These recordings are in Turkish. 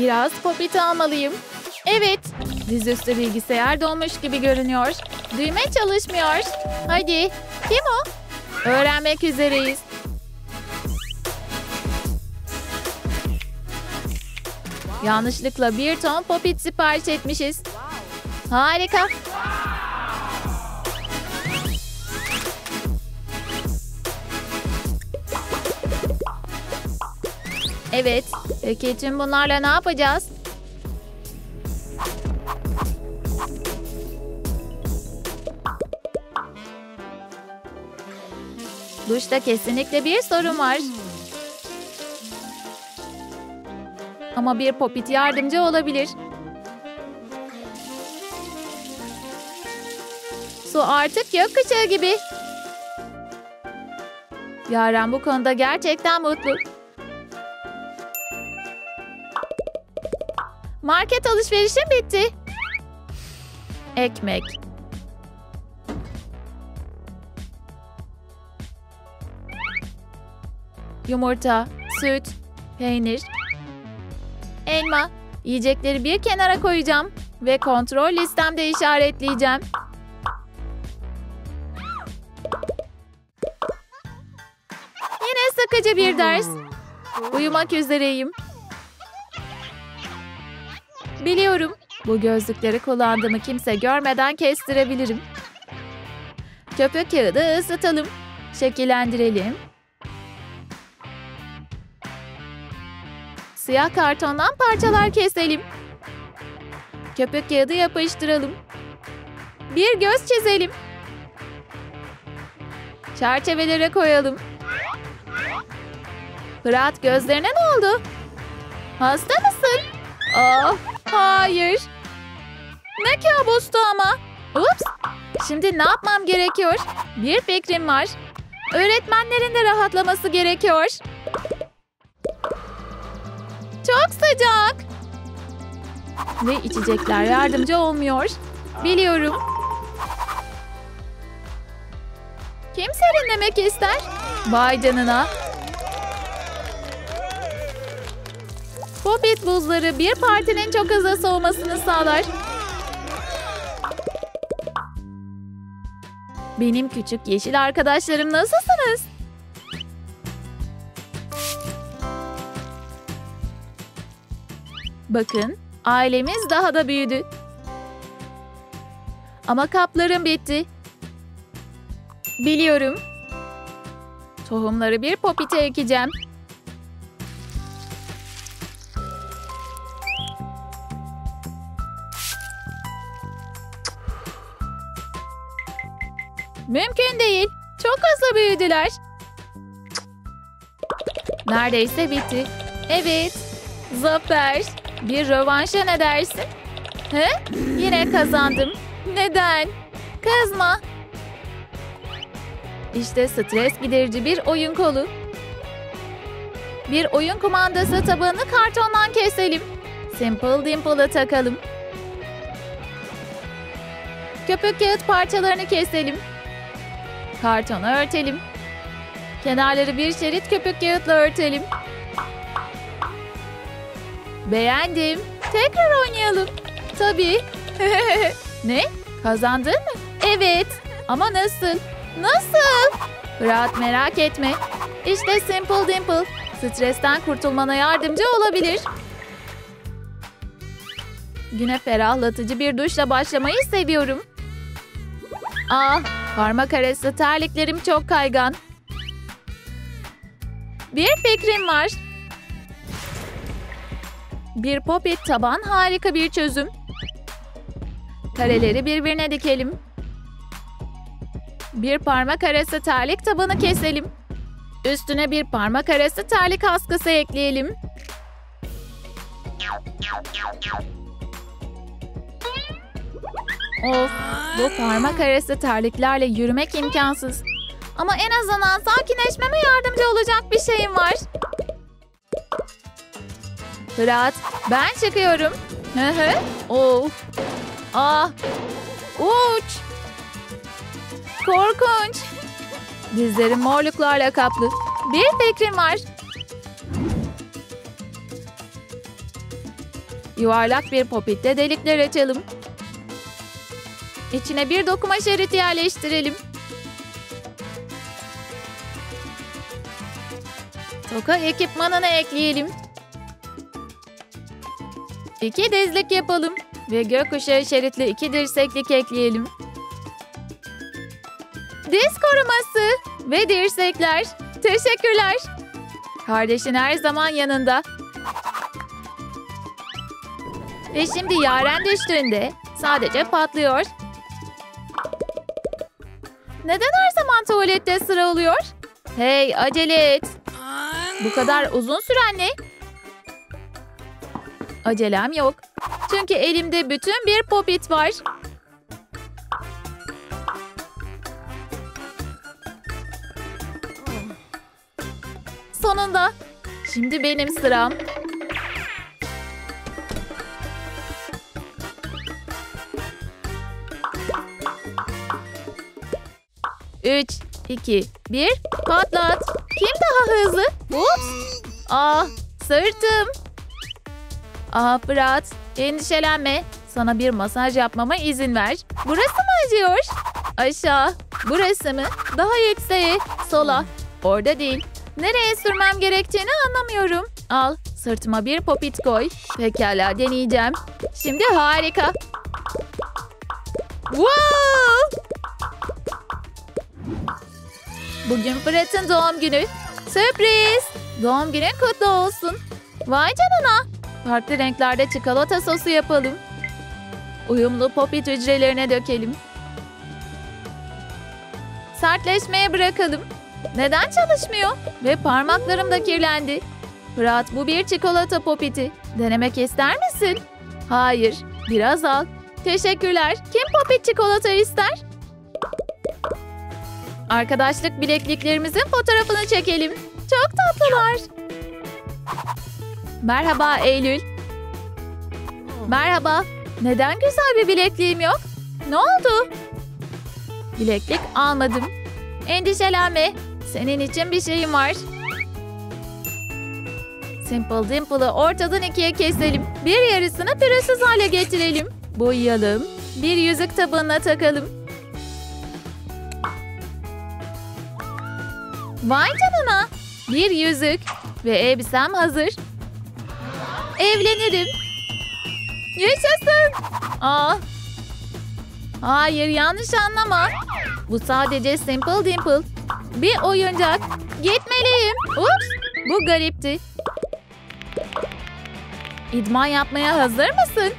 Biraz popit almalıyım. Evet. Dizüstü bilgisayar donmuş gibi görünüyor. Düğme çalışmıyor. Hadi. Kim o? Öğrenmek üzereyiz. Yanlışlıkla bir ton popit sipariş etmişiz. Harika. Evet. Peki tüm bunlarla ne yapacağız? Duşta kesinlikle bir sorun var. Ama bir popit yardımcı olabilir. Su artık gökkuşağı gibi. Yaren bu konuda gerçekten mutlu. Market alışverişim bitti. Ekmek. Yumurta, süt, peynir, elma. Yiyecekleri bir kenara koyacağım ve kontrol listemde işaretleyeceğim. Yine sıkıcı bir ders. Uyumak üzereyim. Biliyorum. Bu gözlükleri kullandığımı kimse görmeden kestirebilirim. Köpük kağıdı ısıtalım. Şekillendirelim. Siyah kartondan parçalar keselim. Köpük kağıdı yapıştıralım. Bir göz çizelim. Çerçevelere koyalım. Fırat gözlerine ne oldu? Hasta mısın? Oh, hayır. Ne kabustu ama. Ups. Şimdi ne yapmam gerekiyor? Bir fikrim var. Öğretmenlerin de rahatlaması gerekiyor. Çok sıcak. Ve içecekler yardımcı olmuyor. Biliyorum. Kim serinlemek ister? Vay canına. Popit buzları bir partinin çok hızlı soğumasını sağlar. Benim küçük yeşil arkadaşlarım nasılsınız? Bakın, ailemiz daha da büyüdü. Ama kaplarım bitti. Biliyorum. Tohumları bir popite ekeceğim. Mümkün değil. Çok hızlı büyüdüler. Neredeyse bitti. Evet. Zafer. Bir rövanşa ne dersin? He? Yine kazandım. Neden? Kızma. İşte stres giderici bir oyun kolu. Bir oyun kumandası tabanını kartondan keselim. Simple Dimple'a takalım. Köpük kağıt parçalarını keselim. Kartonu örtelim. Kenarları bir şerit köpük kağıtla örtelim. Beğendim. Tekrar oynayalım. Tabii. ne? Kazandın mı? Evet. Ama nasıl? Nasıl? Rahat merak etme. İşte Simple Dimple. Stresten kurtulmana yardımcı olabilir. Güne ferahlatıcı bir duşla başlamayı seviyorum. Ah, parmak arası terliklerim çok kaygan. Bir fikrim var. Bir popit taban harika bir çözüm. Kareleri birbirine dikelim. Bir parmak arası terlik tabanı keselim. Üstüne bir parmak arası terlik askısı ekleyelim. Of, bu parmak arası terliklerle yürümek imkansız. Ama en azından sakinleşmeme yardımcı olacak bir şeyim var. Fırat, ben çıkıyorum. Hı hı. Of. Ah. Uç. Korkunç. Dizlerim morluklarla kaplı. Bir fikrim var. Yuvarlak bir popitte delikler açalım. İçine bir dokuma şeridi yerleştirelim. Toka ekipmanını ekleyelim. İki dizlik yapalım ve gökkuşağı şeritli iki dirseklik ekleyelim. Diz koruması ve dirsekler. Teşekkürler. Kardeşin her zaman yanında. Ve şimdi Yaren düştüğünde sadece patlıyor. Neden her zaman tuvalette sıra oluyor? Hey acele et. Bu kadar uzun süren ne? Acelem yok. Çünkü elimde bütün bir popit var. Sonunda. Şimdi benim sıram. Üç, iki, bir, patlat. Kim daha hızlı? Ups. Ah, sırtım. Ah Fırat, endişelenme. Sana bir masaj yapmama izin ver. Burası mı acıyor? Aşağı. Burası mı? Daha yükseğe. Sola. Orada değil. Nereye sürmem gerektiğini anlamıyorum. Al, sırtıma bir popit koy. Pekala, deneyeceğim. Şimdi harika. Wow! Bugün Fırat'ın doğum günü. Sürpriz! Doğum günün kutlu olsun. Vay canına. Farklı renklerde çikolata sosu yapalım. Uyumlu popit hücrelerine dökelim. Sertleşmeye bırakalım. Neden çalışmıyor? Ve parmaklarım da kirlendi. Fırat bu bir çikolata popiti. Denemek ister misin? Hayır. Biraz al. Teşekkürler. Kim popit çikolata ister? Arkadaşlık bilekliklerimizin fotoğrafını çekelim. Çok tatlılar. Merhaba Eylül. Merhaba. Neden güzel bir bilekliğim yok? Ne oldu? Bileklik almadım. Endişelenme. Senin için bir şeyim var. Simple Dimple'ı ortadan ikiye keselim. Bir yarısını pürüzsüz hale getirelim. Boyayalım. Bir yüzük tabanına takalım. Vay canına. Bir yüzük. Ve elbisem hazır. Evlenirim. Yaşasın. Aa. Hayır yanlış anlama. Bu sadece Simple Dimple. Bir oyuncak. Gitmeliyim. Ups. Bu garipti. İdman yapmaya hazır mısın?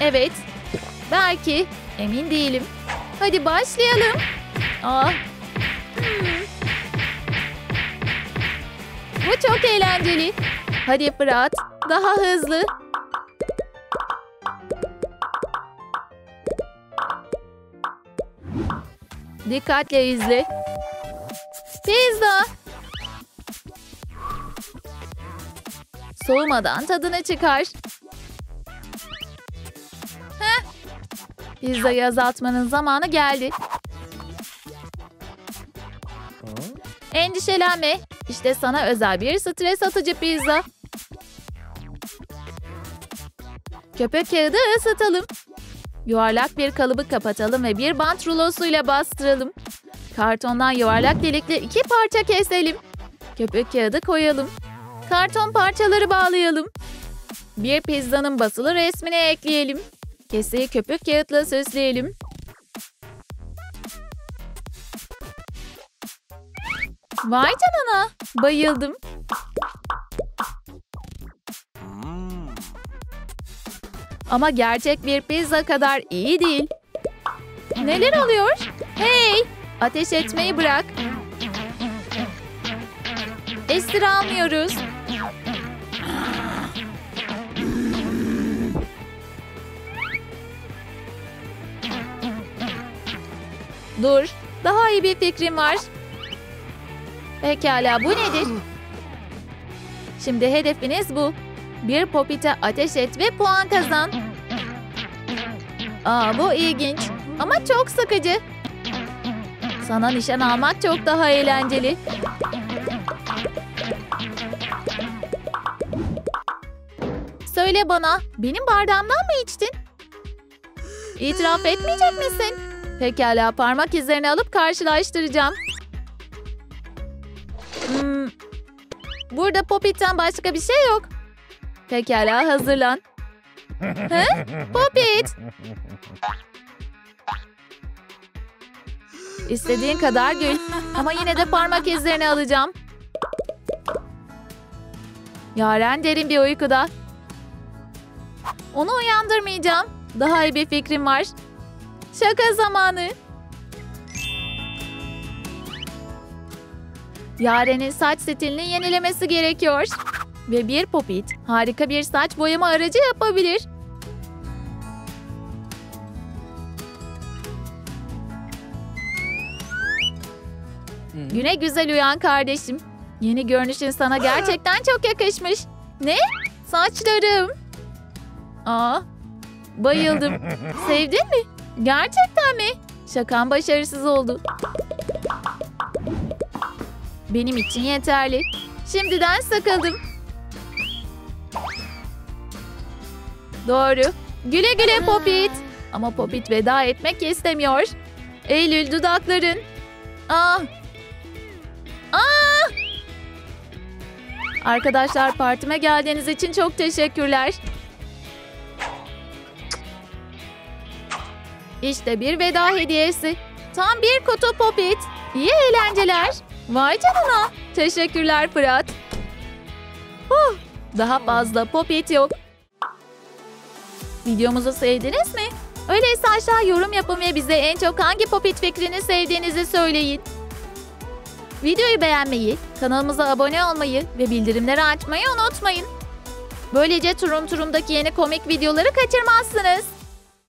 Evet. Belki. Emin değilim. Hadi başlayalım. Aa. Bu çok eğlenceli. Hadi Fırat. Daha hızlı. Dikkatle izle. Pizza. Soğumadan tadını çıkar. Heh. Pizzayı azaltmanın zamanı geldi. Endişelenme. İşte sana özel bir stres atıcı pizza. Köpük kağıdı ısıtalım. Yuvarlak bir kalıbı kapatalım ve bir bant rulosuyla bastıralım. Kartondan yuvarlak delikli iki parça keselim. Köpük kağıdı koyalım. Karton parçaları bağlayalım. Bir pizzanın basılı resmini ekleyelim. Keseyi köpük kağıtla süsleyelim. Vay canına. Bayıldım. Ama gerçek bir pizza kadar iyi değil. Neler oluyor? Hey! Ateş etmeyi bırak. Esir almıyoruz. Dur. Daha iyi bir fikrim var. Pekala bu nedir? Şimdi hedefiniz bu. Bir popite ateş et ve puan kazan. Aa bu ilginç ama çok sıkıcı. Sana nişan almak çok daha eğlenceli. Söyle bana, benim bardağımdan mı içtin? İtiraf etmeyecek misin? Pekala, parmak izlerini alıp karşılaştıracağım. Hmm, Burada Popit'ten başka bir şey yok. Pekala, hazırlan. He? Popit! İstediğin kadar gül. Ama yine de parmak izlerini alacağım. Yaren derin bir uykuda. Onu uyandırmayacağım. Daha iyi bir fikrim var. Şaka zamanı. Yaren'in saç stilini yenilemesi gerekiyor. Ve bir popit harika bir saç boyama aracı yapabilir. Güne güzel uyan kardeşim. Yeni görünüşün sana gerçekten çok yakışmış. Ne? Saçlarım. Aa, bayıldım. Sevdin mi? Gerçekten mi? Şakan başarısız oldu. Benim için yeterli. Şimdiden sıkıldım. Doğru. Güle güle Popit. Ama Popit veda etmek istemiyor. Eylül dudakların. Ah. Ah. Arkadaşlar partime geldiğiniz için çok teşekkürler. İşte bir veda hediyesi. Tam bir kutu popit. İyi eğlenceler. Vay canına. Teşekkürler Fırat. Huh, daha fazla popit yok. Videomuzu sevdiniz mi? Öyleyse aşağı yorum yapın ve bize en çok hangi popit fikrini sevdiğinizi söyleyin. Videoyu beğenmeyi, kanalımıza abone olmayı ve bildirimleri açmayı unutmayın. Böylece Turum Turum'daki yeni komik videoları kaçırmazsınız.